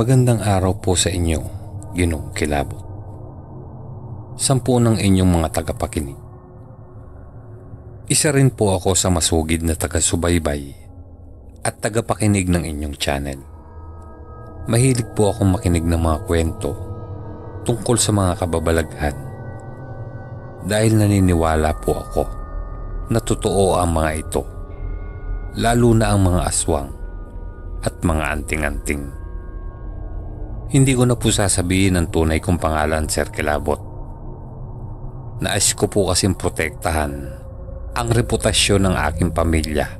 Magandang araw po sa inyo, Ginong Kilabot. Sampu ng inyong mga tagapakinig. Isa rin po ako sa masugid na taga-subaybay at tagapakinig ng inyong channel. Mahilig po akong makinig ng mga kwento tungkol sa mga kababalaghan dahil naniniwala po ako na totoo ang mga ito, lalo na ang mga aswang at mga anting-anting. Hindi ko na po sasabihin ang tunay kong pangalan, Sir Kilabot. Nais ko po kasing protektahan ang reputasyon ng aking pamilya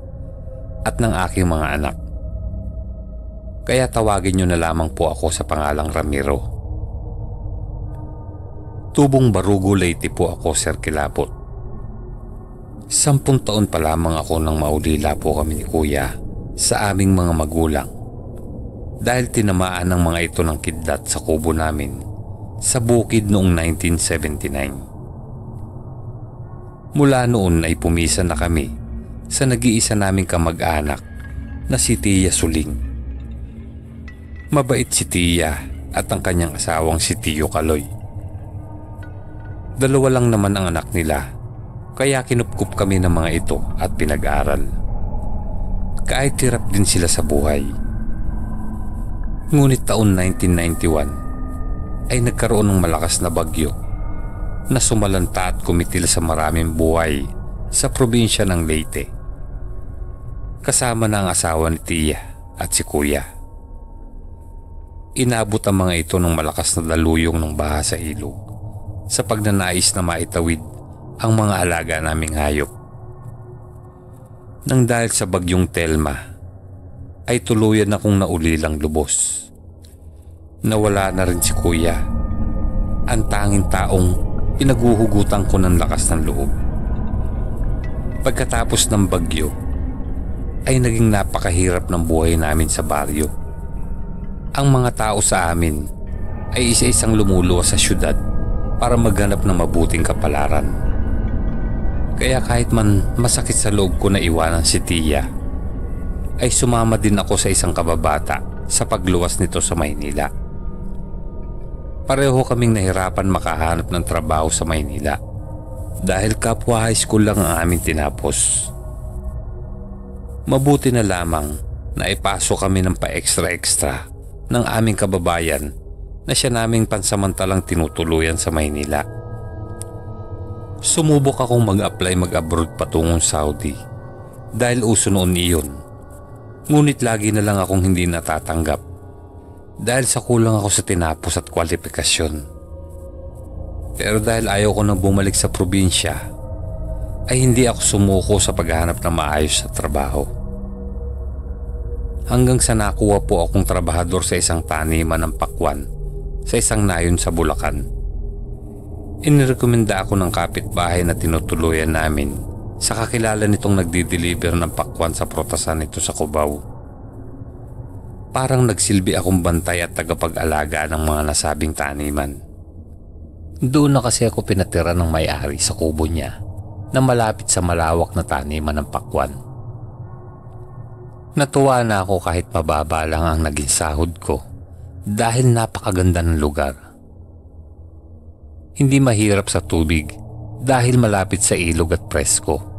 at ng aking mga anak. Kaya tawagin niyo na lamang po ako sa pangalang Ramiro. Tubong Barugo Leyte po ako, Sir Kilabot. Sampung taon pa lamang ako nang maulila po kami ni Kuya sa aming mga magulang dahil tinamaan ng mga ito ng kidlat sa kubo namin sa bukid noong 1979. Mula noon ay pumisan na kami sa nag-iisa naming kamag-anak na si Tia Suling. Mabait si Tia at ang kanyang asawang si Tio Kaloy. Dalawa lang naman ang anak nila kaya kinupkup kami ng mga ito at pinag-aral. Kahit tirap din sila sa buhay Ngunit taon 1991 ay nagkaroon ng malakas na bagyo na sumalanta at kumitil sa maraming buhay sa probinsya ng Leyte. Kasama na ang asawa ni Tia at si Kuya. Inabot ang mga ito ng malakas na daluyong ng baha sa ilog sa pagnanais na maitawid ang mga alaga naming hayop. Nang dahil sa bagyong Telma, ay tuluyan akong naulilang lubos. Nawala na rin si kuya. Ang tanging taong pinaguhugutan ko ng lakas ng loob. Pagkatapos ng bagyo, ay naging napakahirap ng buhay namin sa baryo. Ang mga tao sa amin ay isa-isang lumuluwas sa syudad para maghanap ng mabuting kapalaran. Kaya kahit man masakit sa loob ko na iwanan si Tia, ay sumama din ako sa isang kababata sa pagluwas nito sa Maynila. Pareho kaming nahirapan makahanap ng trabaho sa Maynila dahil kapwa high school lang ang aming tinapos. Mabuti na lamang na ipasok kami ng pa-extra-extra ng aming kababayan na siya naming pansamantalang tinutuluyan sa Maynila. Sumubok akong mag-apply mag-abroad patungong Saudi dahil uso noon iyon Ngunit lagi na lang akong hindi natatanggap dahil sa kulang ako sa tinapos at kwalifikasyon. Pero dahil ayaw ko nang bumalik sa probinsya, ay hindi ako sumuko sa paghahanap ng maayos sa trabaho. Hanggang sa nakuha po akong trabahador sa isang taniman ng pakwan sa isang nayon sa Bulacan. Inirekomenda ako ng kapitbahay na tinutuluyan namin sa kakilala nitong nagdi-deliver ng pakwan sa protasan nito sa Cubao. Parang nagsilbi akong bantay at tagapag-alaga ng mga nasabing taniman. Doon na kasi ako pinatira ng may-ari sa kubo niya na malapit sa malawak na taniman ng pakwan. Natuwa na ako kahit mababa lang ang naging sahod ko dahil napakaganda ng lugar. Hindi mahirap sa tubig dahil malapit sa ilog at presko.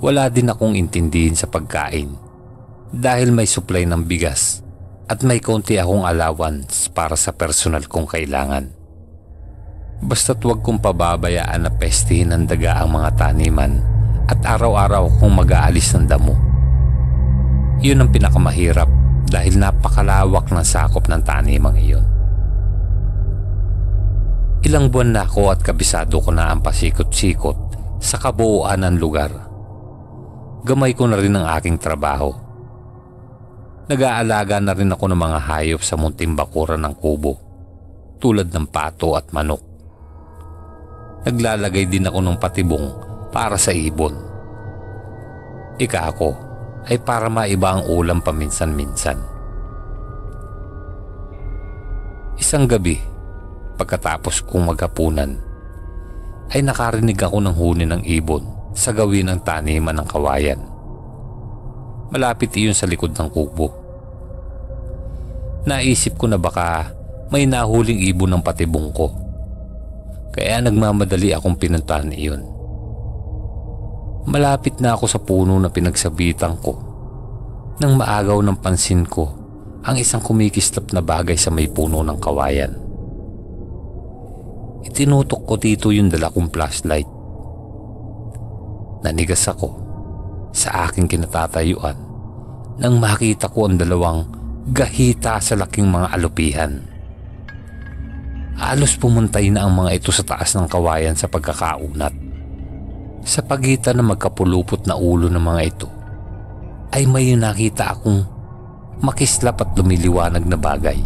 Wala din akong intindihin sa pagkain dahil may supply ng bigas at may konti akong allowance para sa personal kong kailangan. Basta't huwag kong pababayaan na pestihin ng daga ang mga taniman at araw-araw kong mag-aalis ng damo. Yun ang pinakamahirap dahil napakalawak ng sakop ng tanimang iyon. Ilang buwan na ako at kabisado ko na ang pasikot-sikot sa kabuuan ng lugar gamay ko na rin ang aking trabaho. Nag-aalaga na rin ako ng mga hayop sa munting bakuran ng kubo, tulad ng pato at manok. Naglalagay din ako ng patibong para sa ibon. Ika ako ay para maiba ang ulam paminsan-minsan. Isang gabi, pagkatapos kong maghapunan, ay nakarinig ako ng huni ng ibon sa gawin ng taniman ng kawayan. Malapit iyon sa likod ng kubo. Naisip ko na baka may nahuling ibon ng patibong ko. Kaya nagmamadali akong pinuntahan iyon. Malapit na ako sa puno na pinagsabitan ko nang maagaw ng pansin ko ang isang kumikislap na bagay sa may puno ng kawayan. Itinutok ko dito yung dala kong flashlight. Nanigas ako sa aking kinatatayuan nang makita ko ang dalawang gahita sa laking mga alupihan. Halos pumuntay na ang mga ito sa taas ng kawayan sa pagkakaunat. Sa pagitan ng magkapulupot na ulo ng mga ito ay may nakita akong makislap at lumiliwanag na bagay.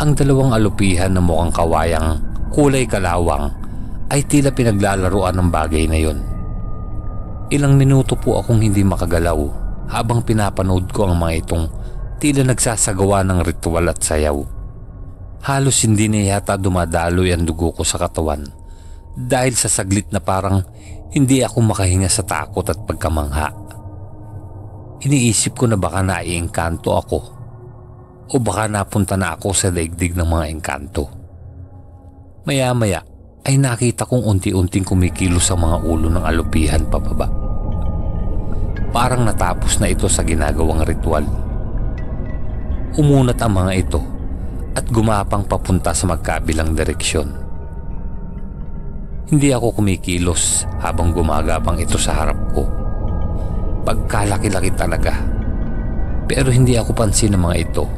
Ang dalawang alupihan na mukhang kawayang kulay kalawang ay tila pinaglalaruan ng bagay na yon. Ilang minuto po akong hindi makagalaw habang pinapanood ko ang mga itong tila nagsasagawa ng ritual at sayaw. Halos hindi na yata dumadaloy ang dugo ko sa katawan dahil sa saglit na parang hindi ako makahinga sa takot at pagkamangha. Iniisip ko na baka naiengkanto ako o baka napunta na ako sa daigdig ng mga engkanto. Maya-maya ay nakita kong unti-unting kumikilos sa mga ulo ng alupihan pababa. Parang natapos na ito sa ginagawang ritual. Umunat ang mga ito at gumapang papunta sa magkabilang direksyon. Hindi ako kumikilos habang gumagapang ito sa harap ko. Pagkalaki-laki talaga. Pero hindi ako pansin ng mga ito.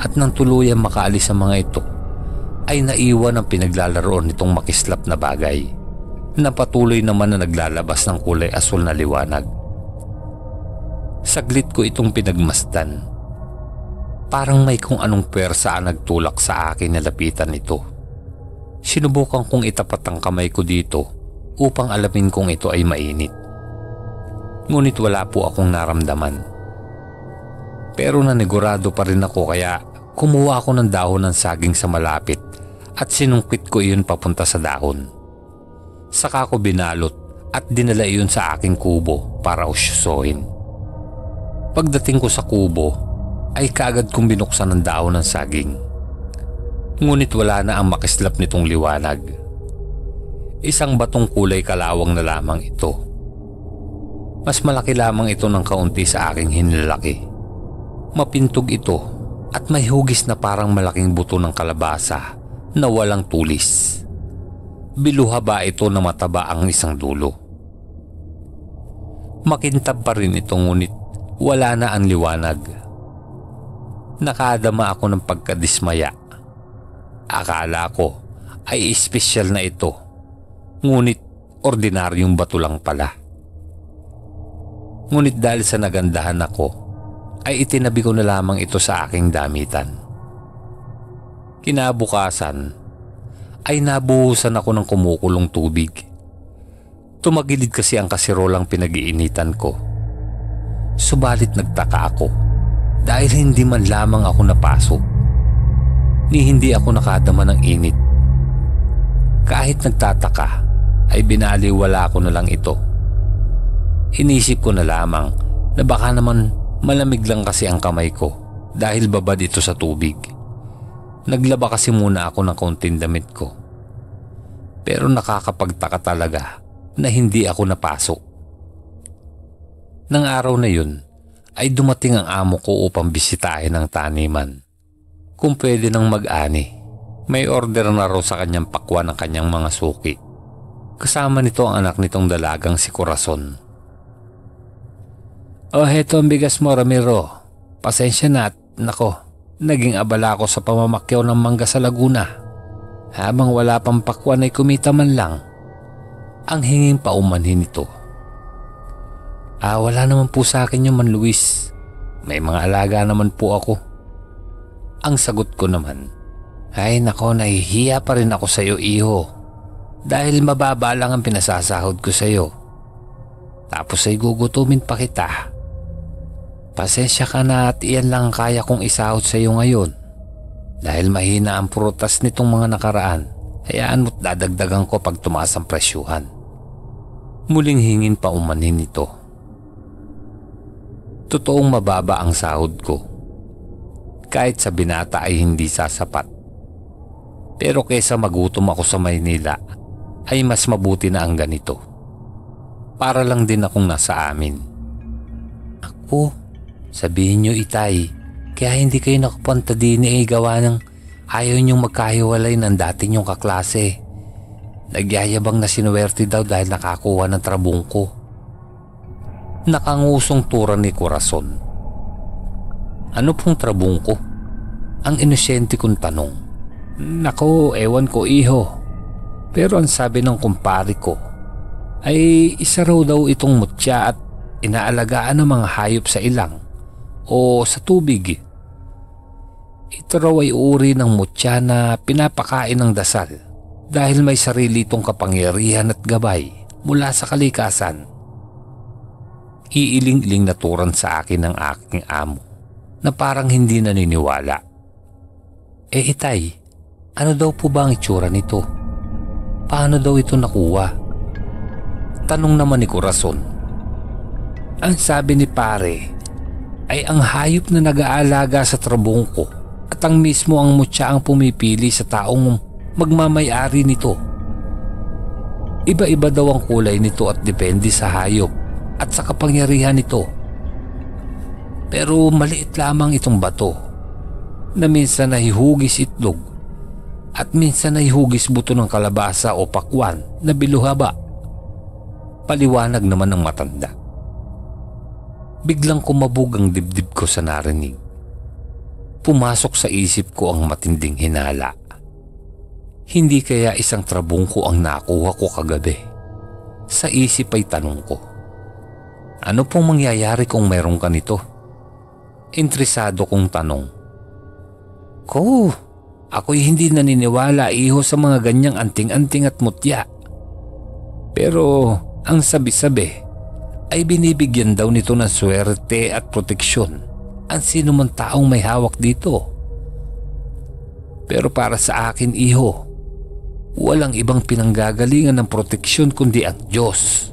At nang tuluyan makaalis ang mga ito, ay naiwan ang pinaglalaroon nitong makislap na bagay na patuloy naman na naglalabas ng kulay asul na liwanag. Saglit ko itong pinagmasdan Parang may kung anong pwersa ang nagtulak sa akin na lapitan ito. Sinubukan kong itapat ang kamay ko dito upang alamin kung ito ay mainit. Ngunit wala po akong naramdaman. Pero nanigurado pa rin ako kaya kumuha ako ng dahon ng saging sa malapit at sinungkit ko iyon papunta sa dahon. Saka ko binalot at dinala iyon sa aking kubo para usyusohin. Pagdating ko sa kubo, ay kaagad kong binuksan ng daon ng saging. Ngunit wala na ang makislap nitong liwanag. Isang batong kulay kalawang na lamang ito. Mas malaki lamang ito ng kaunti sa aking hinlalaki. Mapintog ito at may hugis na parang malaking buto ng kalabasa na walang tulis. Biluha ba ito na mataba ang isang dulo? Makintab pa rin ito ngunit wala na ang liwanag nakadama ako ng pagkadismaya. Akala ko ay espesyal na ito, ngunit ordinaryong bato lang pala. Ngunit dahil sa nagandahan ako, ay itinabi ko na lamang ito sa aking damitan. Kinabukasan, ay nabuhusan ako ng kumukulong tubig. Tumagilid kasi ang kasirolang pinag-iinitan ko. Subalit nagtaka ako dahil hindi man lamang ako napasok ni hindi ako nakadama ng init. Kahit nagtataka ay binaliwala ko na lang ito. Inisip ko na lamang na baka naman malamig lang kasi ang kamay ko dahil babad ito sa tubig. Naglaba kasi muna ako ng kaunting damit ko. Pero nakakapagtaka talaga na hindi ako napasok. Nang araw na yun, ay dumating ang amo ko upang bisitahin ang taniman. Kung pwede nang mag-ani, may order na raw sa kanyang pakwa ng kanyang mga suki. Kasama nito ang anak nitong dalagang si Corazon. Oh, heto ang bigas mo, Ramiro. Pasensya na at nako, naging abala ako sa pamamakyaw ng mangga sa Laguna. Habang wala pang pakwan ay kumita man lang. Ang hinging paumanhin nito Ah, wala naman po sa akin yung Man Luis. May mga alaga naman po ako. Ang sagot ko naman, ay nako nahihiya pa rin ako sa iyo iho. Dahil mababa lang ang pinasasahod ko sa iyo. Tapos ay gugutumin pa kita. Pasensya ka na at iyan lang kaya kong isahod sa iyo ngayon. Dahil mahina ang prutas nitong mga nakaraan, hayaan mo't dadagdagan ko pag tumaas ang presyuhan. Muling hingin pa umanin nito Totoong mababa ang sahod ko. kahit sa binata ay hindi sasapat. Pero kesa magutom ako sa Maynila ay mas mabuti na ang ganito. Para lang din akong nasa amin. Ako, sabihin nyo itay, kaya hindi kayo nakapunta din eh gawa ng ayaw niyong magkahiwalay ng dati niyong kaklase. Nagyayabang na sinuwerte daw dahil nakakuha ng trabungko. Nakangusong tura ni Corazon. Ano pong trabungko? Ang inosente kong tanong. Nako, ewan ko iho. Pero ang sabi ng kumpari ko ay isa raw daw itong mutya at inaalagaan ng mga hayop sa ilang o sa tubig. Ito raw ay uri ng mutya na pinapakain ng dasal dahil may sarili itong kapangyarihan at gabay mula sa kalikasan. Iiling-iling naturan sa akin ng aking amo na parang hindi naniniwala. Eh itay, ano daw po ba ang itsura nito? Paano daw ito nakuha? Tanong naman ni Corazon. Ang sabi ni pare ay ang hayop na nag-aalaga sa trabungko at ang mismo ang mutya ang pumipili sa taong magmamayari nito. Iba-iba daw ang kulay nito at depende sa hayop at sa kapangyarihan nito. Pero maliit lamang itong bato na minsan nahihugis itlog at minsan nahihugis buto ng kalabasa o pakwan na biluhaba. Paliwanag naman ng matanda. Biglang kumabog ang dibdib ko sa narinig. Pumasok sa isip ko ang matinding hinala. Hindi kaya isang trabungko ang nakuha ko kagabi? Sa isip ay tanong ko. Ano pong mangyayari kung meron ka nito? Interesado kong tanong. Ko, ako'y hindi naniniwala iho sa mga ganyang anting-anting at mutya. Pero ang sabi-sabi ay binibigyan daw nito ng swerte at proteksyon ang sino man taong may hawak dito. Pero para sa akin iho, Walang ibang pinanggagalingan ng proteksyon kundi ang Diyos.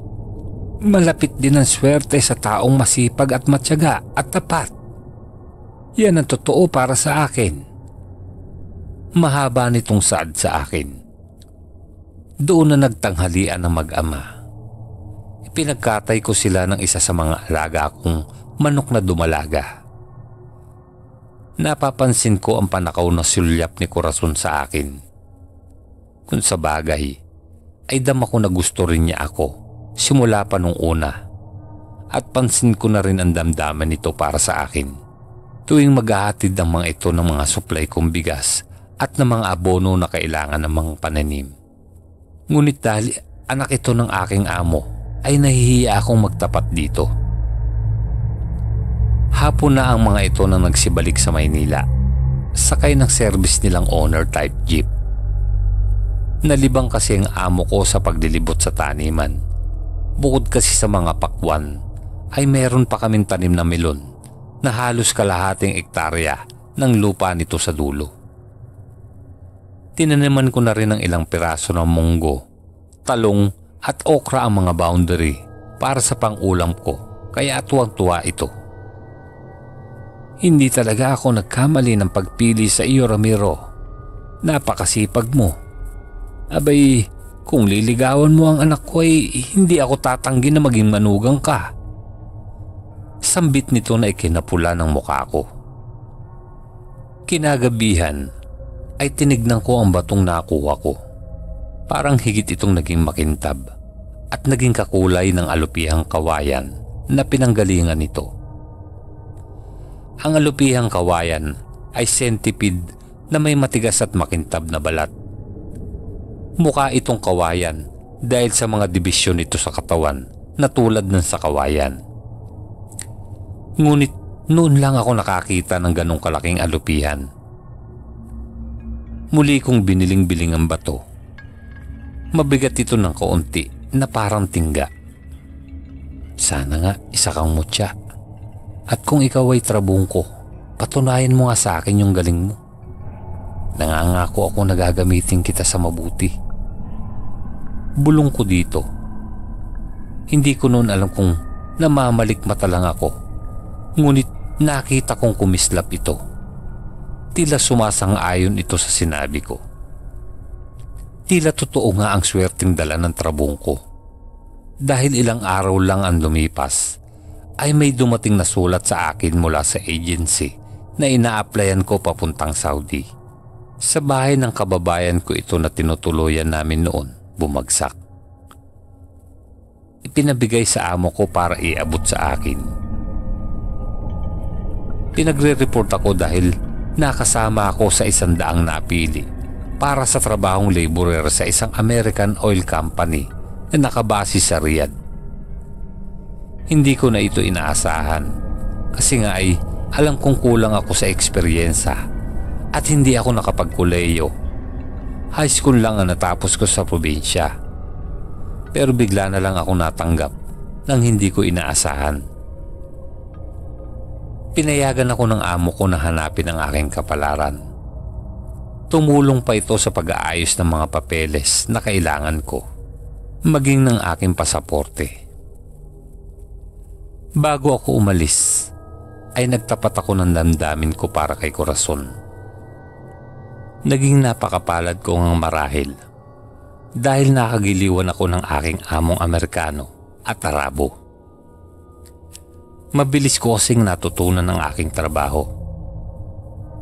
Malapit din ang swerte sa taong masipag at matyaga at tapat. Yan ang totoo para sa akin. Mahaba nitong saad sa akin. Doon na nagtanghalian ng mag-ama. Ipinagkatay ko sila ng isa sa mga alaga kong manok na dumalaga. Napapansin ko ang panakaw na sulyap ni Corazon sa akin kung sa bagay, ay dama ko na gusto rin niya ako simula pa nung una. At pansin ko na rin ang damdaman nito para sa akin. Tuwing maghahatid ng mga ito ng mga supply kong bigas at ng mga abono na kailangan ng mga pananim. Ngunit dahil anak ito ng aking amo, ay nahihiya akong magtapat dito. Hapon na ang mga ito na nagsibalik sa Maynila. Sakay ng service nilang owner type jeep. Nalibang kasi ang amo ko sa paglilibot sa taniman. Bukod kasi sa mga pakwan, ay meron pa kaming tanim na melon na halos kalahating ektarya ng lupa nito sa dulo. Tinaniman ko na rin ng ilang piraso ng munggo, talong at okra ang mga boundary para sa pangulam ko kaya tuwang-tuwa ito. Hindi talaga ako nagkamali ng pagpili sa iyo Ramiro. Napakasipag mo Abay, kung liligawan mo ang anak ko ay hindi ako tatanggi na maging manugang ka. Sambit nito na ikinapula ng mukha ko. Kinagabihan ay tinignan ko ang batong nakuha ko. Parang higit itong naging makintab at naging kakulay ng alupihang kawayan na pinanggalingan nito. Ang alupihang kawayan ay centipede na may matigas at makintab na balat Mukha itong kawayan dahil sa mga dibisyon nito sa katawan na tulad ng sa kawayan. Ngunit noon lang ako nakakita ng ganong kalaking alupihan. Muli kong biniling-biling ang bato. Mabigat ito ng kaunti na parang tingga. Sana nga isa kang mutya. At kung ikaw ay trabungko, patunayan mo nga sa akin yung galing mo. Nangangako ako na gagamitin kita sa mabuti bulong ko dito. Hindi ko noon alam kung namamalik mata lang ako. Ngunit nakita kong kumislap ito. Tila sumasang-ayon ito sa sinabi ko. Tila totoo nga ang swerteng dala ng trabong ko. Dahil ilang araw lang ang lumipas, ay may dumating na sulat sa akin mula sa agency na ina-applyan ko papuntang Saudi. Sa bahay ng kababayan ko ito na tinutuluyan namin noon, bumagsak. Ipinabigay sa amo ko para iabot sa akin. Pinagre-report ako dahil nakasama ako sa isang daang napili para sa trabahong laborer sa isang American oil company na nakabase sa Riyadh. Hindi ko na ito inaasahan kasi nga ay alam kong kulang ako sa eksperyensa at hindi ako nakapagkuleyo. High school lang ang natapos ko sa probinsya. Pero bigla na lang ako natanggap nang hindi ko inaasahan. Pinayagan ako ng amo ko na hanapin ang aking kapalaran. Tumulong pa ito sa pag-aayos ng mga papeles na kailangan ko, maging ng aking pasaporte. Bago ako umalis, ay nagtapat ako ng damdamin ko para kay Corazon. Naging napakapalad ko ng marahil dahil nakagiliwan ako ng aking among Amerikano at Arabo. Mabilis ko kasing natutunan ng aking trabaho.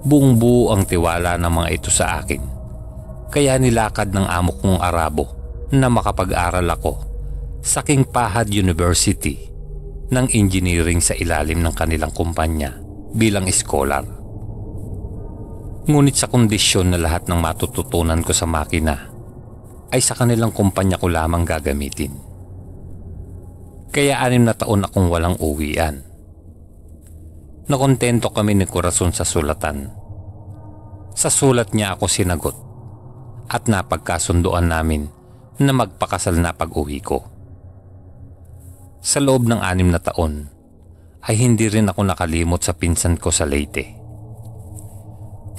Buong buo ang tiwala ng mga ito sa akin. Kaya nilakad ng amo kong Arabo na makapag-aral ako sa King Fahad University ng engineering sa ilalim ng kanilang kumpanya bilang scholar. Ngunit sa kondisyon na lahat ng matututunan ko sa makina ay sa kanilang kumpanya ko lamang gagamitin. Kaya anim na taon akong walang uwian. Nakontento kami ni Corazon sa sulatan. Sa sulat niya ako sinagot at napagkasunduan namin na magpakasal na pag-uwi ko. Sa loob ng anim na taon ay hindi rin ako nakalimot sa pinsan ko sa Leyte.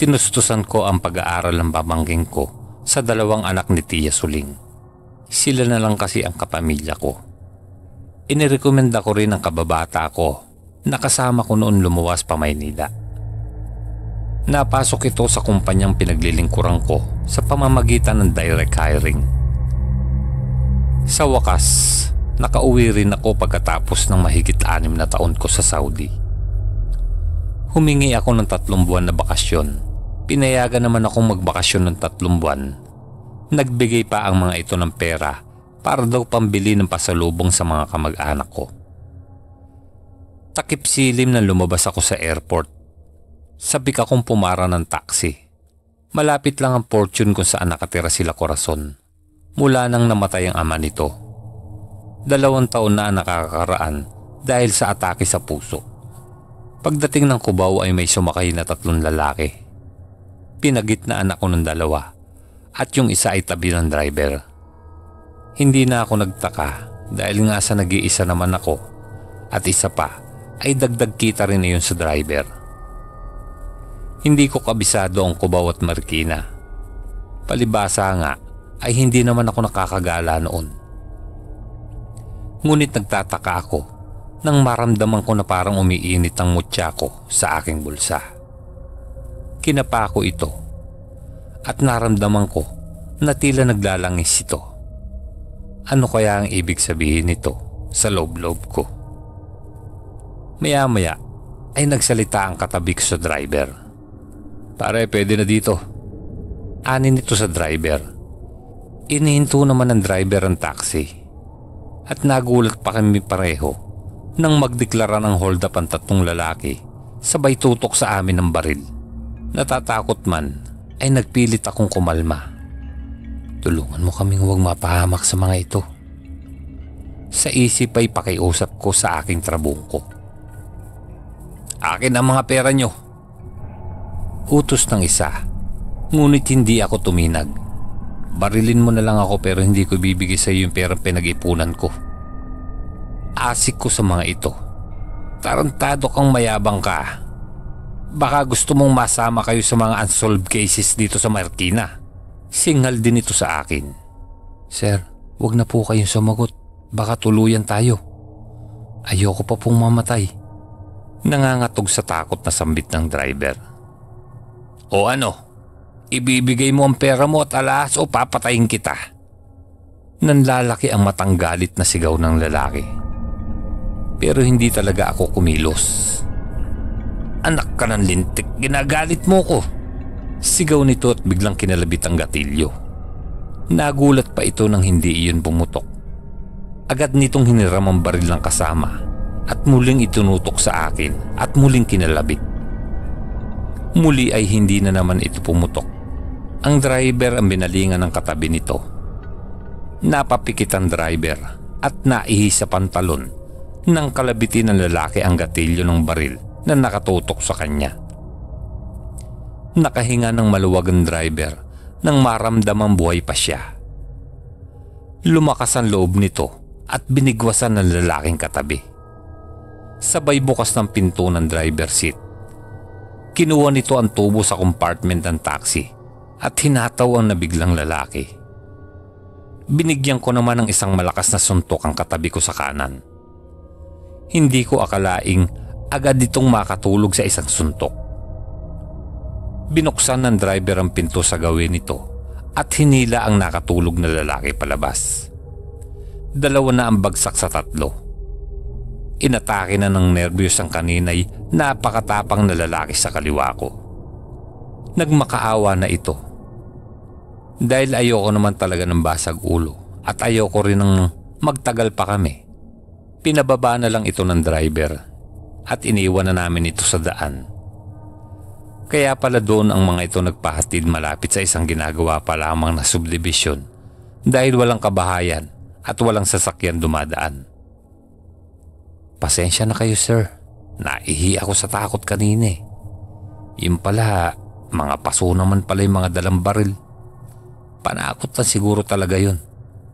Tinustusan ko ang pag-aaral ng pamangking ko sa dalawang anak ni Tia Suling. Sila na lang kasi ang kapamilya ko. Inirekomenda ko rin ang kababata ko na kasama ko noon lumuwas pa Maynila. Napasok ito sa kumpanyang pinaglilingkuran ko sa pamamagitan ng direct hiring. Sa wakas, Nakauwi rin ako pagkatapos ng mahigit anim na taon ko sa Saudi. Humingi ako ng tatlong buwan na bakasyon. Pinayagan naman akong magbakasyon ng tatlong buwan. Nagbigay pa ang mga ito ng pera para daw pambili ng pasalubong sa mga kamag-anak ko. Takip silim na lumabas ako sa airport. Sabik akong pumara ng taxi. Malapit lang ang fortune kung saan nakatira sila Corazon. Mula nang namatay ang ama nito dalawang taon na nakakaraan dahil sa atake sa puso. Pagdating ng Cubao ay may sumakay na tatlong lalaki. Pinagitnaan ako ng dalawa at yung isa ay tabi ng driver. Hindi na ako nagtaka dahil nga sa nag-iisa naman ako at isa pa ay dagdag kita rin iyon sa driver. Hindi ko kabisado ang Cubao at Marikina. Palibasa nga ay hindi naman ako nakakagala noon Ngunit nagtataka ako nang maramdaman ko na parang umiinit ang mutya ko sa aking bulsa. Kinapa ko ito at naramdaman ko na tila naglalangis ito. Ano kaya ang ibig sabihin nito sa loob-loob ko? Maya-maya ay nagsalita ang katabi ko sa driver. Pare, pwede na dito. Anin ito sa driver. Inihinto naman ng driver ang taxi at nagulat pa kami pareho nang magdeklara ng hold up ang tatlong lalaki sabay tutok sa amin ng baril. Natatakot man ay nagpilit akong kumalma. Tulungan mo kaming huwag mapahamak sa mga ito. Sa isip ay pakiusap ko sa aking trabungko. Akin ang mga pera nyo. Utos ng isa, ngunit hindi ako tuminag Barilin mo na lang ako pero hindi ko bibigay sa iyo yung perang pinag-ipunan ko. Asik ko sa mga ito. Tarantado kang mayabang ka. Baka gusto mong masama kayo sa mga unsolved cases dito sa Marikina. Singal din ito sa akin. Sir, wag na po kayong sumagot. Baka tuluyan tayo. Ayoko pa pong mamatay. Nangangatog sa takot na sambit ng driver. O ano, ibibigay mo ang pera mo at alas o papatayin kita. Nanlalaki ang matanggalit na sigaw ng lalaki. Pero hindi talaga ako kumilos. Anak ka ng lintik, ginagalit mo ko. Sigaw nito at biglang kinalabit ang gatilyo. Nagulat pa ito nang hindi iyon pumutok. Agad nitong hiniram ang baril ng kasama at muling itunutok sa akin at muling kinalabit. Muli ay hindi na naman ito pumutok. Ang driver ang binalingan ng katabi nito. Napapikit ang driver at naihi sa pantalon nang kalabitin ng lalaki ang gatilyo ng baril na nakatutok sa kanya. Nakahinga ng maluwag ang driver nang maramdamang buhay pa siya. Lumakas ang loob nito at binigwasan ng lalaking katabi. Sabay bukas ng pinto ng driver seat. Kinuha nito ang tubo sa compartment ng taxi at hinataw ang nabiglang lalaki. Binigyan ko naman ng isang malakas na suntok ang katabi ko sa kanan. Hindi ko akalaing agad itong makatulog sa isang suntok. Binuksan ng driver ang pinto sa gawin nito at hinila ang nakatulog na lalaki palabas. Dalawa na ang bagsak sa tatlo. Inatake na ng nervyos ang kaninay napakatapang na lalaki sa kaliwa ko. Nagmakaawa na ito. Dahil ayoko naman talaga ng basag ulo at ayoko rin ng magtagal pa kami. Pinababa na lang ito ng driver at iniwan na namin ito sa daan. Kaya pala doon ang mga ito nagpahatid malapit sa isang ginagawa pa lamang na subdivision dahil walang kabahayan at walang sasakyan dumadaan. Pasensya na kayo sir, naihi ako sa takot kanina eh. Yung pala, mga paso naman pala yung mga dalang baril. Panakot lang siguro talaga yun.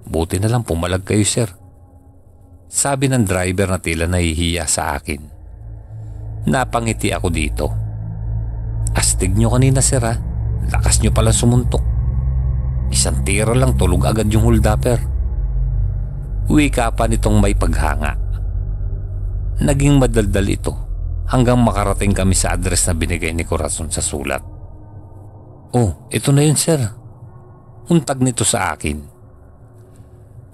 Buti na lang pumalag kayo sir. Sabi ng driver na tila nahihiya sa akin. Napangiti ako dito. Astig nyo kanina sir ha. Lakas nyo palang sumuntok. Isang tira lang tulog agad yung huldapper. Wika pa nitong may paghanga. Naging madaldal ito hanggang makarating kami sa address na binigay ni Corazon sa sulat. Oh, ito na yun sir. Untag nito sa akin.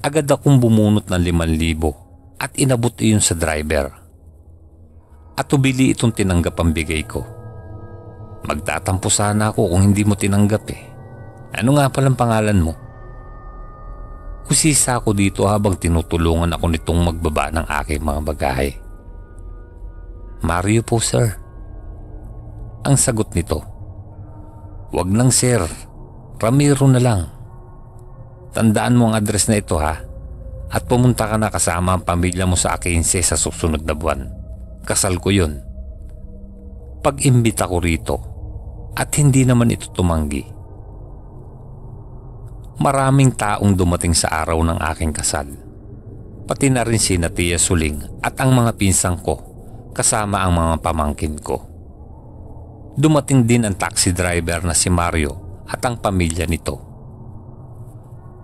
Agad akong bumunot ng 5,000 at inabot iyon sa driver. At tubili itong tinanggap ang bigay ko. Magtatampo sana ako kung hindi mo tinanggap eh. Ano nga palang pangalan mo? Kusisa ako dito habang tinutulungan ako nitong magbaba ng aking mga bagahe. Mario po sir. Ang sagot nito. Wag nang sir. Ramiro na lang. Tandaan mo ang address na ito ha. At pumunta ka na kasama ang pamilya mo sa akinse sa susunod na buwan. Kasal ko yun. Pag-imbita ko rito at hindi naman ito tumanggi. Maraming taong dumating sa araw ng aking kasal. Pati na rin si Natia Suling at ang mga pinsang ko kasama ang mga pamangkin ko. Dumating din ang taxi driver na si Mario at ang pamilya nito.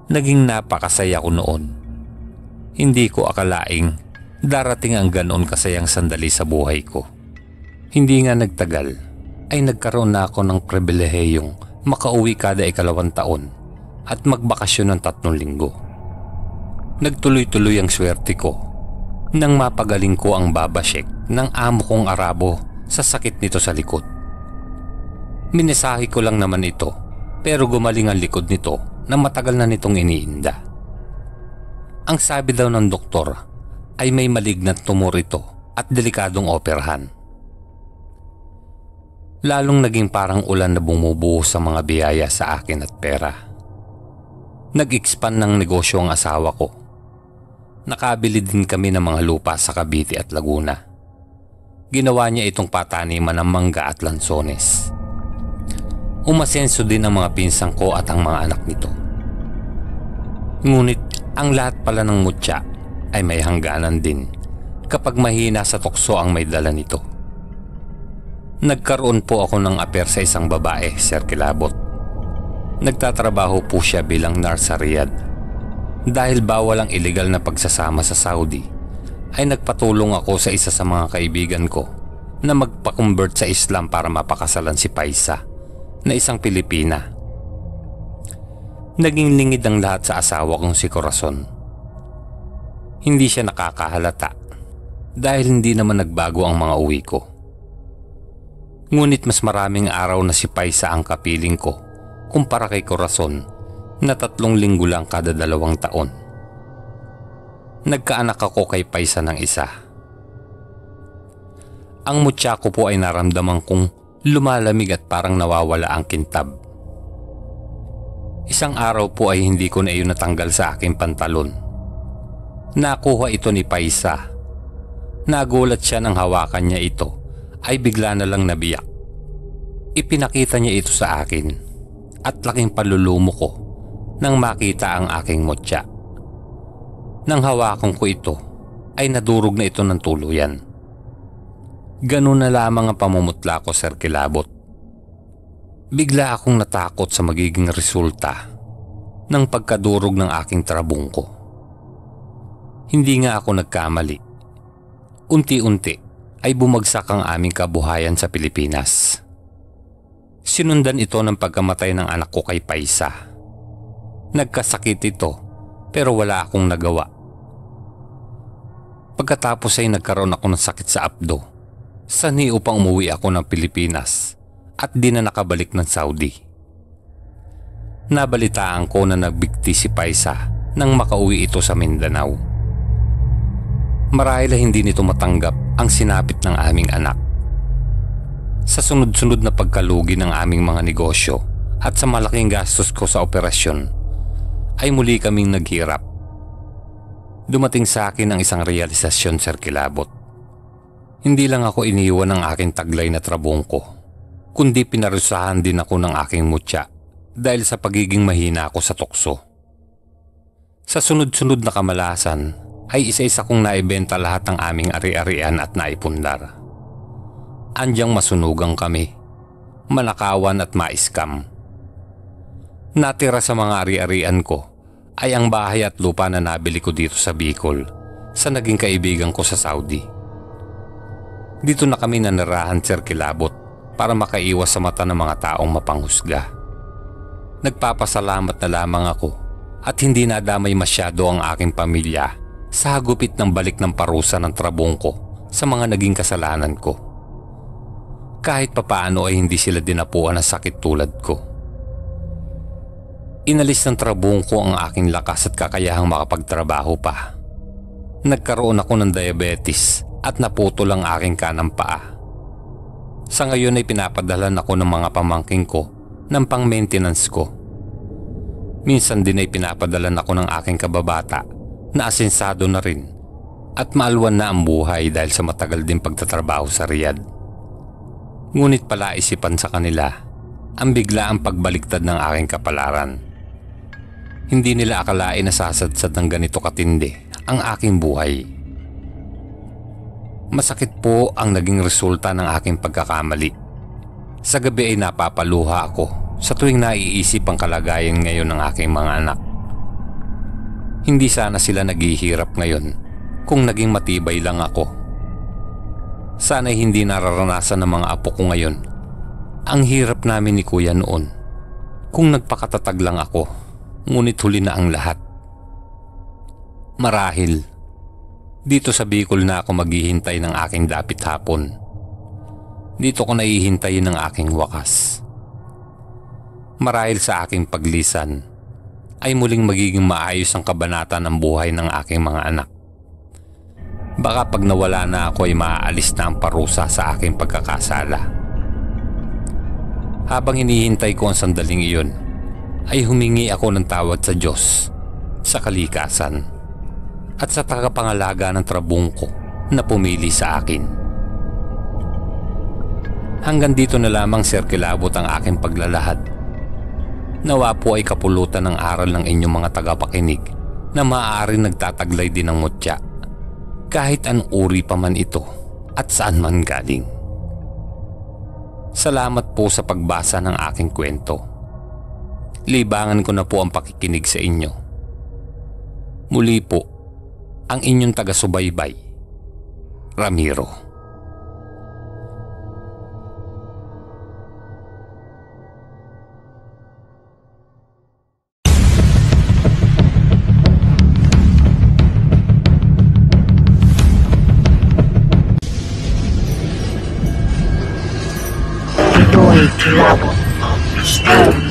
Naging napakasaya ko noon. Hindi ko akalaing darating ang ganoon kasayang sandali sa buhay ko. Hindi nga nagtagal ay nagkaroon na ako ng pribilehiyong makauwi kada ikalawang taon at magbakasyon ng tatlong linggo. Nagtuloy-tuloy ang swerte ko nang mapagaling ko ang babashek ng amo kong Arabo sa sakit nito sa likod. Minisahi ko lang naman ito pero gumaling ang likod nito na matagal na nitong iniinda. Ang sabi daw ng doktor ay may malignant tumor ito at delikadong operahan. Lalong naging parang ulan na bumubuo sa mga biyaya sa akin at pera. Nag-expand ng negosyo ang asawa ko. Nakabili din kami ng mga lupa sa Cavite at Laguna ginawa niya itong pataniman ng mangga at lansones. Umasenso din ang mga pinsang ko at ang mga anak nito. Ngunit ang lahat pala ng mutya ay may hangganan din kapag mahina sa tukso ang may dala nito. Nagkaroon po ako ng aper sa isang babae, Sir Kilabot. Nagtatrabaho po siya bilang nurse sa Riyadh. Dahil bawal ang illegal na pagsasama sa Saudi, ay nagpatulong ako sa isa sa mga kaibigan ko na magpa-convert sa Islam para mapakasalan si Paisa na isang Pilipina. Naging lingid ang lahat sa asawa kong si Corazon. Hindi siya nakakahalata dahil hindi naman nagbago ang mga uwi ko. Ngunit mas maraming araw na si Paisa ang kapiling ko kumpara kay Corazon na tatlong linggo lang kada dalawang taon. Nagkaanak ako kay Paisa ng isa. Ang mutya ko po ay naramdaman kong lumalamig at parang nawawala ang kintab. Isang araw po ay hindi ko na iyon natanggal sa aking pantalon. Nakuha ito ni Paisa. Nagulat siya nang hawakan niya ito ay bigla na lang nabiyak. Ipinakita niya ito sa akin at laking palulumo ko nang makita ang aking motya. Nang hawakan ko ito ay nadurog na ito ng tuluyan. Ganun na lamang ang pamumutla ko, Sir Kilabot. Bigla akong natakot sa magiging resulta ng pagkadurog ng aking trabungko. Hindi nga ako nagkamali. Unti-unti ay bumagsak ang aming kabuhayan sa Pilipinas. Sinundan ito ng pagkamatay ng anak ko kay Paisa. Nagkasakit ito pero wala akong nagawa. Pagkatapos ay nagkaroon ako ng sakit sa abdo. Sani upang umuwi ako ng Pilipinas at di na nakabalik ng Saudi. Nabalitaan ko na nagbigti si Paisa nang makauwi ito sa Mindanao. Marahil hindi nito matanggap ang sinapit ng aming anak. Sa sunod-sunod na pagkalugi ng aming mga negosyo at sa malaking gastos ko sa operasyon, ay muli kaming naghirap. Dumating sa akin ang isang realisasyon, Sir Kilabot. Hindi lang ako iniwan ng aking taglay na trabong ko kundi pinarusahan din ako ng aking mutya dahil sa pagiging mahina ako sa tukso. Sa sunod-sunod na kamalasan ay isa-isa kong naibenta lahat ng aming ari-arian at naipundar. Andyang masunugang kami, manakawan at maiskam. Natira sa mga ari-arian ko ay ang bahay at lupa na nabili ko dito sa Bicol sa naging kaibigan ko sa Saudi. Dito na kami nanirahan sir kilabot para makaiwas sa mata ng mga taong mapanghusga. Nagpapasalamat na lamang ako at hindi nadamay masyado ang aking pamilya sa hagupit ng balik ng parusa ng trabong ko sa mga naging kasalanan ko. Kahit papaano ay hindi sila dinapuan ng sakit tulad ko. Inalis ng trabong ko ang aking lakas at kakayahang makapagtrabaho pa. Nagkaroon ako ng diabetes at naputol ang aking kanang paa sa ngayon ay pinapadalan ako ng mga pamangking ko ng pang-maintenance ko. Minsan din ay pinapadalan ako ng aking kababata na asensado na rin at maalwan na ang buhay dahil sa matagal din pagtatrabaho sa Riyadh. Ngunit pala isipan sa kanila ang bigla ang pagbaliktad ng aking kapalaran. Hindi nila akalain na sasadsad ng ganito katindi ang aking buhay. Masakit po ang naging resulta ng aking pagkakamali. Sa gabi ay napapaluha ako sa tuwing naiisip ang kalagayan ngayon ng aking mga anak. Hindi sana sila naghihirap ngayon kung naging matibay lang ako. Sana'y hindi nararanasan ng mga apo ko ngayon ang hirap namin ni kuya noon. Kung nagpakatatag lang ako, ngunit huli na ang lahat. Marahil dito sa Bicol na ako maghihintay ng aking dapit hapon. Dito ko naihintayin ng aking wakas. Marahil sa aking paglisan, ay muling magiging maayos ang kabanata ng buhay ng aking mga anak. Baka pag nawala na ako ay maaalis na ang parusa sa aking pagkakasala. Habang hinihintay ko ang sandaling iyon, ay humingi ako ng tawad sa Diyos sa kalikasan at sa tagapangalaga ng trabong ko na pumili sa akin. Hanggang dito na lamang sir kilabot ang aking paglalahad. Nawa po ay kapulutan ng aral ng inyong mga tagapakinig na maaari nagtataglay din ng mutya kahit anong uri pa man ito at saan man galing. Salamat po sa pagbasa ng aking kwento libangan ko na po ang pakikinig sa inyo. Muli po, ang inyong taga-subaybay, Ramiro. Ito ay kilabot ng misteryo.